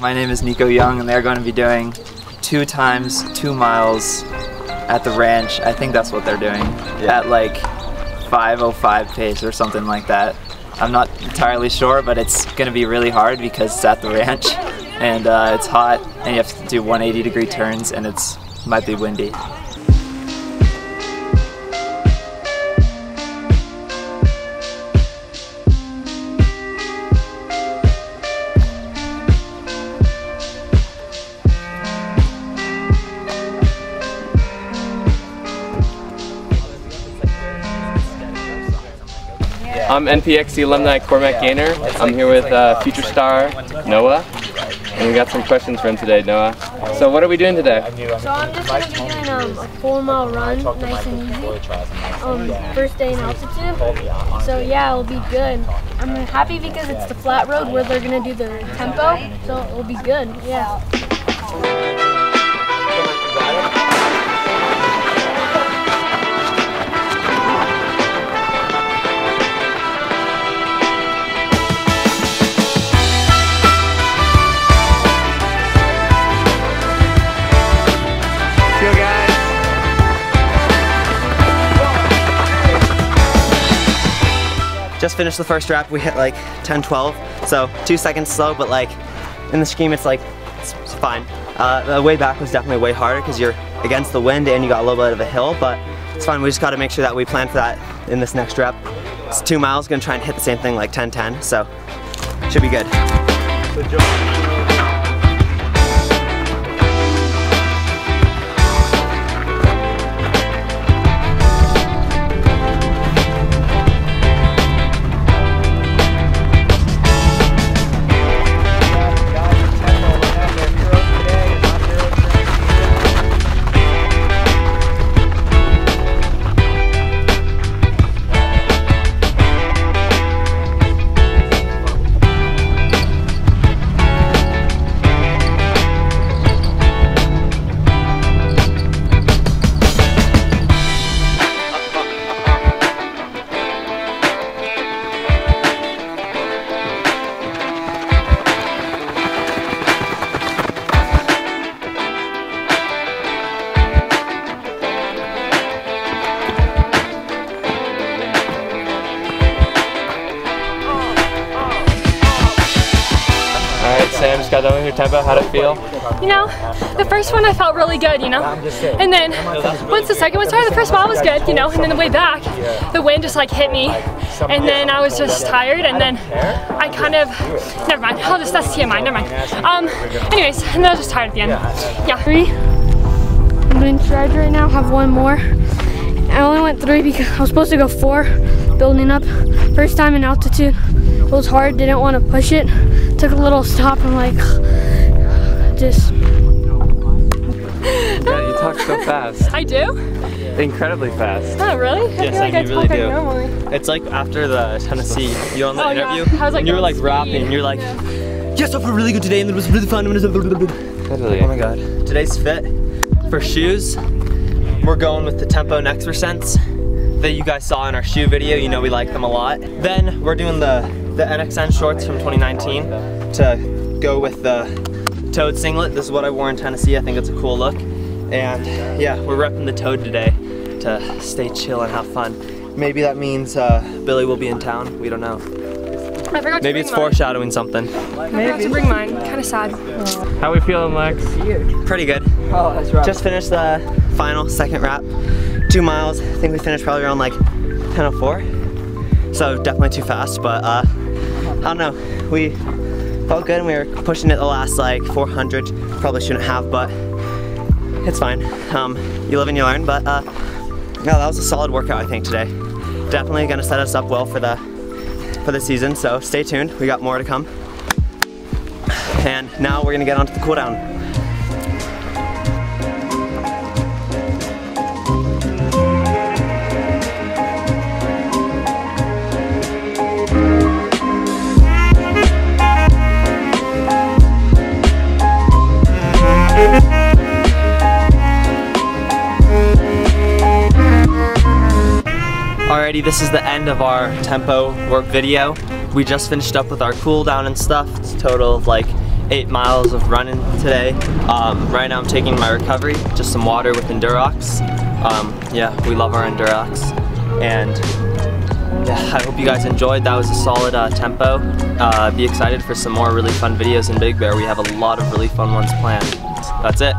My name is Nico Young and they're going to be doing two times two miles at the ranch. I think that's what they're doing. Yeah. At like 505 pace or something like that. I'm not entirely sure, but it's going to be really hard because it's at the ranch and uh, it's hot and you have to do 180 degree turns and it's might be windy. I'm NPXC alumni Cormac Gaynor. I'm here with uh, future star Noah, and we got some questions for him today, Noah. So what are we doing today? So I'm just going to be doing um, a four mile run, nice and easy. Um, first day in altitude. So yeah, it'll be good. I'm happy because it's the flat road where they're going to do the tempo, so it'll be good, yeah. Just finished the first rep. We hit like 10, 12. So two seconds slow, but like in the scheme, it's like, it's, it's fine. Uh, the way back was definitely way harder because you're against the wind and you got a little bit of a hill, but it's fine. We just got to make sure that we plan for that in this next rep. It's two miles, gonna try and hit the same thing like 10, 10. So should be good. Sam just got done with your tempo. How'd it feel? You know, the first one I felt really good, you know? And then once the second one started, the first mile was good, you know? And then the way back, the wind just like hit me. And then I was just tired and then I kind of, never mind, I'll just, that's TMI, never mind. Um, anyways, and then I was just tired at the end. Yeah. Three. I'm doing strategy right now, have one more. I only went three because I was supposed to go four, building up. First time in altitude, it was hard, didn't want to push it. Took a little stop and like, just. Yeah, you talk so fast. I do? Incredibly fast. Oh, really? I Yes, feel like I I you talk really like do. normally. It's like after the Tennessee, you on the Oh, yeah. interview, I was, like, and you were like speed. rapping, you're like, Yeah. yes, I felt really good today, and it was really fun. Totally. Oh my god. Today's fit for shoes. We're going with the Tempo Next Percents that you guys saw in our shoe video. You know we like them a lot. Then we're doing the, the NXN shorts from 2019 to go with the Toad singlet. This is what I wore in Tennessee. I think it's a cool look. And yeah, we're repping the Toad today to stay chill and have fun. Maybe that means uh, Billy will be in town. We don't know. I forgot to Maybe bring it's mine. foreshadowing something. Maybe. I forgot to bring mine. Kind of sad. How we feeling, Lex? Pretty good. Just finished the final second wrap. Two miles. I think we finished probably around like 10:04. So definitely too fast, but uh, I don't know. We felt good and we were pushing it the last like 400. Probably shouldn't have, but it's fine. Um, you live and you learn. But uh, that was a solid workout I think today. Definitely gonna set us up well for the for the season. So stay tuned. We got more to come. And now we're gonna get onto the cool down. This is the end of our tempo work video. We just finished up with our cool down and stuff. It's total of like eight miles of running today. Um, right now I'm taking my recovery, just some water with Endurox. Um, yeah, we love our Endurox. And yeah, I hope you guys enjoyed. That was a solid uh, tempo. Uh, be excited for some more really fun videos in Big Bear. We have a lot of really fun ones planned. That's it.